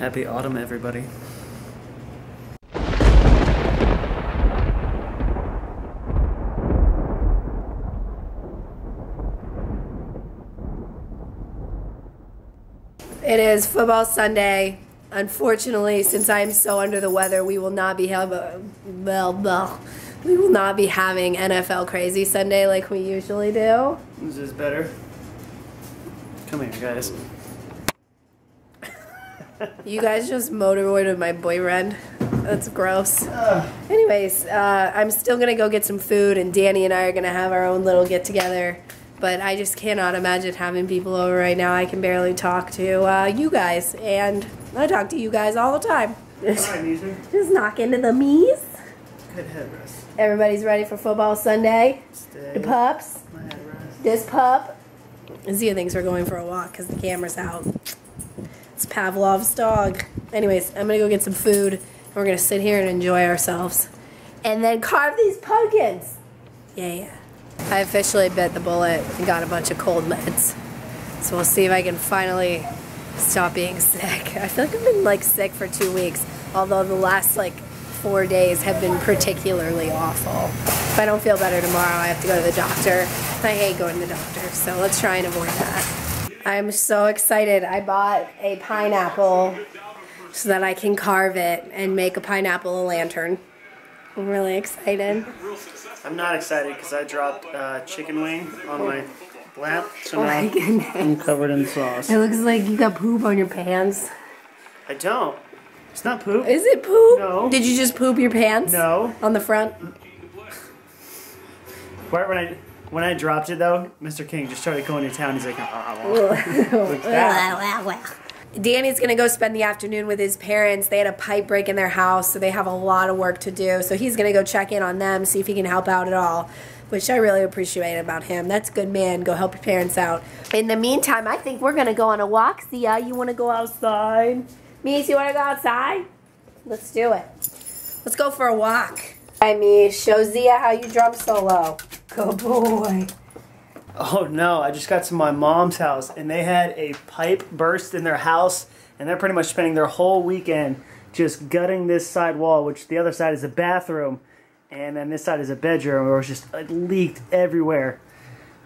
Happy autumn, everybody. It is football Sunday. Unfortunately, since I am so under the weather, we will not be have a, well, well, we will not be having NFL Crazy Sunday like we usually do. This is better? Come here, guys. You guys just motorboarded my boyfriend. That's gross. Anyways, uh, I'm still gonna go get some food, and Danny and I are gonna have our own little get together. But I just cannot imagine having people over right now. I can barely talk to uh, you guys, and I talk to you guys all the time. Just knock into the me's. Good headrest. Everybody's ready for football Sunday. Stay. The pups. This pup. Zia thinks we're going for a walk because the camera's out. It's Pavlov's dog. Anyways, I'm gonna go get some food. And we're gonna sit here and enjoy ourselves, and then carve these pumpkins. Yeah, yeah. I officially bit the bullet and got a bunch of cold meds. So we'll see if I can finally stop being sick. I feel like I've been like sick for two weeks, although the last like four days have been particularly awful. If I don't feel better tomorrow, I have to go to the doctor. I hate going to the doctor, so let's try and avoid that. I'm so excited. I bought a pineapple so that I can carve it and make a pineapple a lantern. I'm really excited. I'm not excited because I dropped uh, chicken wing on my lap, so Oh my now goodness. I'm covered in sauce. It looks like you got poop on your pants. I don't. It's not poop. Is it poop? No. Did you just poop your pants? No. On the front? Right when I when I dropped it though, Mr. King just started going to town. He's like, "What's that?" Danny's gonna go spend the afternoon with his parents. They had a pipe break in their house, so they have a lot of work to do. So he's gonna go check in on them, see if he can help out at all, which I really appreciate about him. That's a good man. Go help your parents out. In the meantime, I think we're gonna go on a walk. Zia, you wanna go outside? Mies, you wanna go outside? Let's do it. Let's go for a walk. Hi, Mies. Show Zia how you drum solo. Good boy. Oh no, I just got to my mom's house and they had a pipe burst in their house and they're pretty much spending their whole weekend just gutting this side wall, which the other side is a bathroom and then this side is a bedroom where was just it leaked everywhere.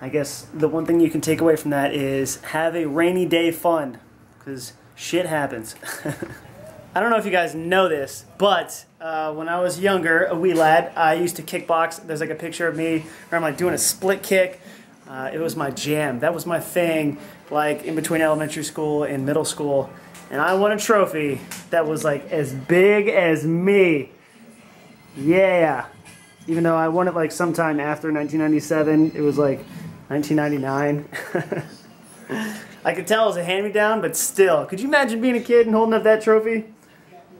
I guess the one thing you can take away from that is have a rainy day fund because shit happens. I don't know if you guys know this, but uh, when I was younger, a wee lad, I used to kickbox. There's like a picture of me where I'm like doing a split kick. Uh, it was my jam. That was my thing, like in between elementary school and middle school. And I won a trophy that was like as big as me. Yeah. Even though I won it like sometime after 1997, it was like 1999. I could tell it was a hand me down, but still. Could you imagine being a kid and holding up that trophy?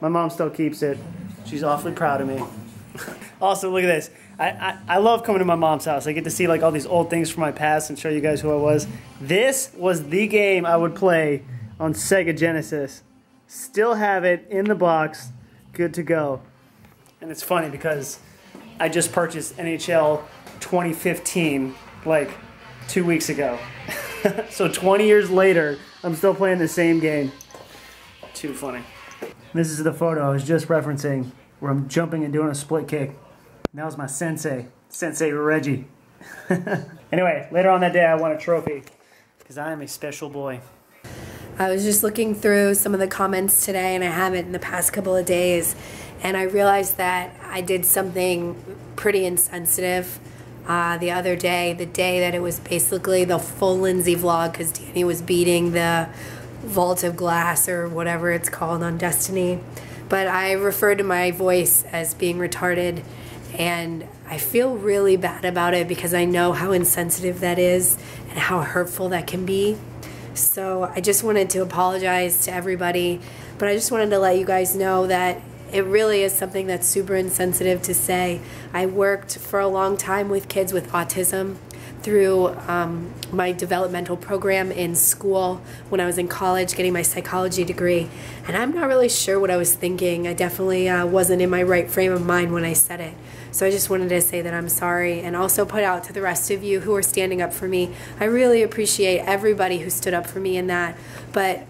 My mom still keeps it. She's awfully proud of me. also, look at this. I, I, I love coming to my mom's house. I get to see like all these old things from my past and show you guys who I was. This was the game I would play on Sega Genesis. Still have it in the box, good to go. And it's funny because I just purchased NHL 2015 like two weeks ago. so 20 years later, I'm still playing the same game. Too funny. This is the photo I was just referencing where I'm jumping and doing a split kick. And that was my sensei, Sensei Reggie. anyway, later on that day, I won a trophy because I am a special boy. I was just looking through some of the comments today, and I haven't in the past couple of days, and I realized that I did something pretty insensitive uh, the other day, the day that it was basically the full Lindsey vlog, because Danny was beating the vault of glass or whatever it's called on Destiny. But I refer to my voice as being retarded, and I feel really bad about it because I know how insensitive that is and how hurtful that can be. So I just wanted to apologize to everybody, but I just wanted to let you guys know that it really is something that's super insensitive to say. I worked for a long time with kids with autism through um, my developmental program in school when I was in college getting my psychology degree. And I'm not really sure what I was thinking. I definitely uh, wasn't in my right frame of mind when I said it. So I just wanted to say that I'm sorry and also put out to the rest of you who are standing up for me. I really appreciate everybody who stood up for me in that. But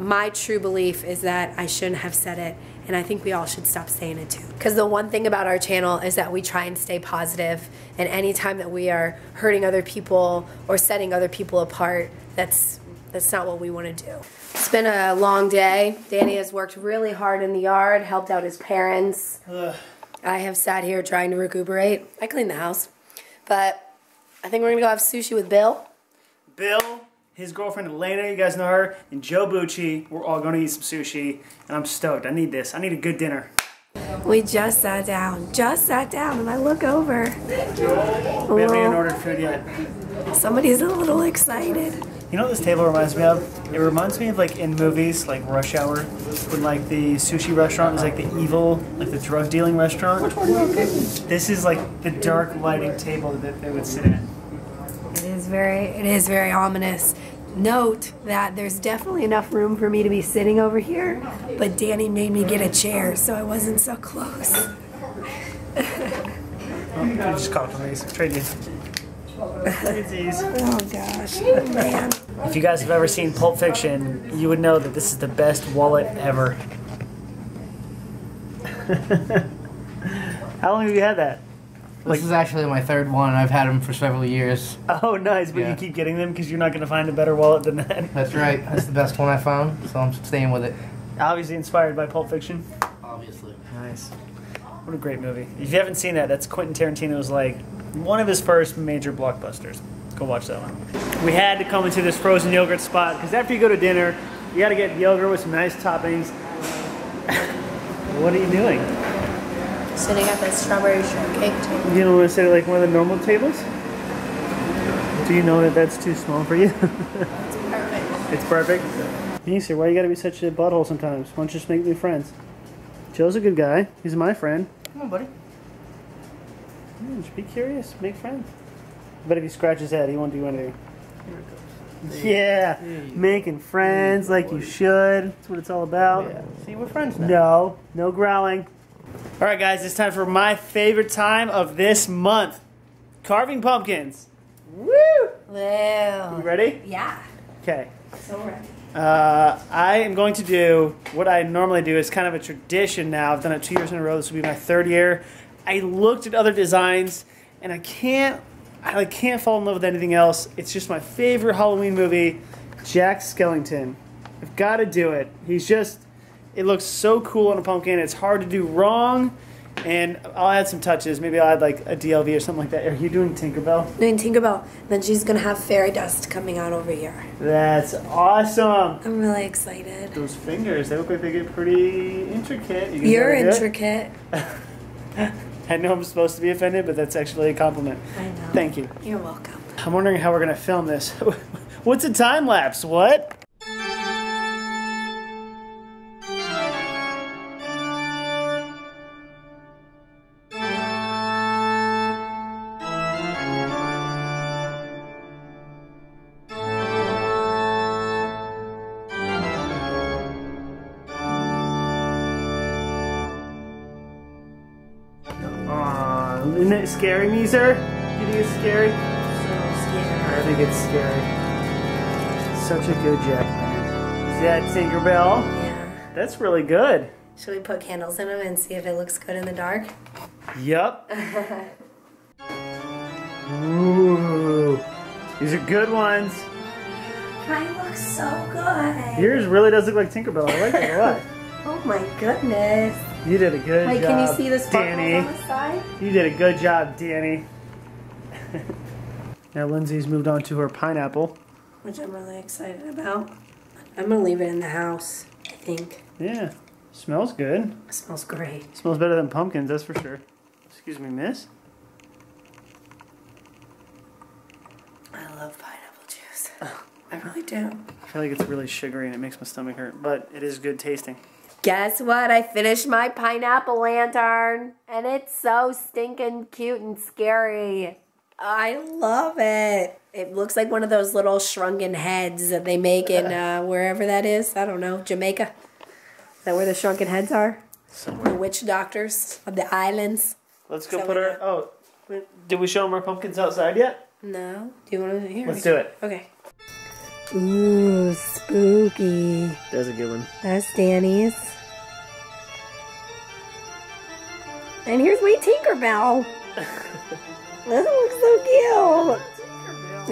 my true belief is that I shouldn't have said it, and I think we all should stop saying it too. Because the one thing about our channel is that we try and stay positive, and anytime that we are hurting other people or setting other people apart, that's that's not what we want to do. It's been a long day. Danny has worked really hard in the yard, helped out his parents. Ugh. I have sat here trying to recuperate. I cleaned the house, but I think we're gonna go have sushi with Bill. Bill, his girlfriend Elena, you guys know her, and Joe Bucci. We're all going to eat some sushi, and I'm stoked. I need this. I need a good dinner. We just sat down, just sat down, and I look over. We haven't even ordered food yet. Somebody's a little excited. You know what this table reminds me of? It reminds me of like in movies, like Rush Hour, when like the sushi restaurant is like the evil, like the drug dealing restaurant. Which one? This is like the dark lighting table that they would sit at. It is very, it is very ominous. Note that there's definitely enough room for me to be sitting over here, but Danny made me get a chair, so I wasn't so close. Oh, you just caught from these. Trade you. Oh gosh, man. If you guys have ever seen Pulp Fiction, you would know that this is the best wallet ever. How long have you had that? This is actually my third one. I've had them for several years. Oh, nice, but Yeah. you keep getting them because you're not going to find a better wallet than that. That's right. That's the best one I found, so I'm staying with it. Obviously inspired by Pulp Fiction. Obviously. Nice. What a great movie. If you haven't seen that, that's Quentin Tarantino's like one of his first major blockbusters. Go watch that one. We had to come into this frozen yogurt spot because after you go to dinner, you got to get yogurt with some nice toppings. what are you doing? Sitting at the strawberry shortcake table. You don't want to sit at like one of the normal tables? Do you know that that's too small for you? It's perfect. it's perfect. Easter, why you gotta be such a butthole sometimes? Why don't you just make new friends? Joe's a good guy. He's my friend. Come on, buddy. Yeah, just be curious. Make friends. But if he scratches his head, he won't do anything. Here it goes. Yeah, making friends like you should. That's what it's all about. Yeah. See, we're friends now. No, no growling. All right, guys, it's time for my favorite time of this month carving pumpkins. Woo! You ready? yeah. Okay. So ready. Uh, I am going to do what I normally do. It's kind of a tradition now. I've done it two years in a row. This will be my third year. I looked at other designs, and I can't, I like, can't fall in love with anything else. It's just my favorite Halloween movie, Jack Skellington. I've got to do it. He's just, it looks so cool on a pumpkin. It's hard to do wrong, and I'll add some touches. Maybe I'll add like a DLV or something like that. Are you doing Tinkerbell? Doing Tinkerbell. Then she's gonna have fairy dust coming out over here. That's awesome. I'm really excited. Those fingers, they look like they get pretty intricate. You You're intricate. I know I'm supposed to be offended, but that's actually a compliment. I know. Thank you. You're welcome. I'm wondering how we're gonna film this. What's a time lapse? What? Isn't it scary, me, sir? You think it's scary? So scary. I think it's scary. Such a good Jack man. Is that Tinkerbell? Yeah. That's really good. Should we put candles in them and see if it looks good in the dark? Yup. Ooh. These are good ones. Mine looks so good. Yours really does look like Tinkerbell. I like it a lot. Oh my goodness. You did a good Wait, job. can you see the sparkles Danny. on the side? You did a good job, Danny. now Lindsey's moved on to her pineapple. Which I'm really excited about. I'm gonna leave it in the house, I think. Yeah. Smells good. It smells great. Smells better than pumpkins, that's for sure. Excuse me, miss. I love pineapple juice. I really do. I feel like it's really sugary and it makes my stomach hurt, but it is good tasting. Guess what? I finished my pineapple lantern, and it's so stinking cute and scary. I love it. It looks like one of those little shrunken heads that they make in uh, wherever that is. I don't know, Jamaica. Is that where the shrunken heads are? The witch doctors of the islands. Let's go put our. Oh, did we show them our pumpkins outside yet? No? Do you want to hear? Let's do it. Okay. Ooh, Spooky. That's a good one. That's Danny's. And here's my Tinkerbell. that looks so cute.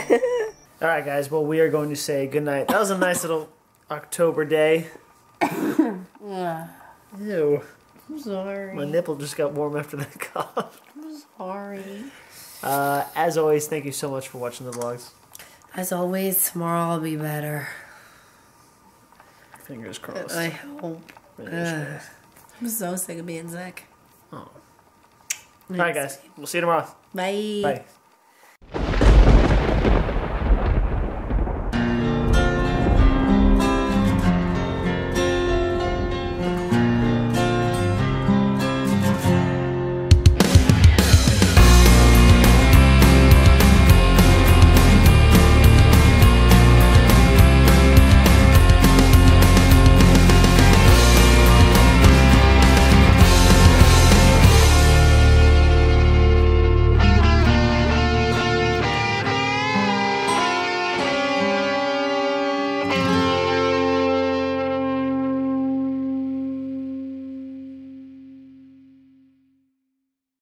Tinkerbell. All right, guys. Well, we are going to say goodnight. That was a nice little October day. Ew. I'm sorry. My nipple just got warm after that cough. I'm sorry. Uh, as always, thank you so much for watching the vlogs. As always, tomorrow I'll be better. Fingers crossed. I hope. Fingers crossed. I'm so sick of being sick. Oh. All right, guys. We'll see you tomorrow. Bye. Bye.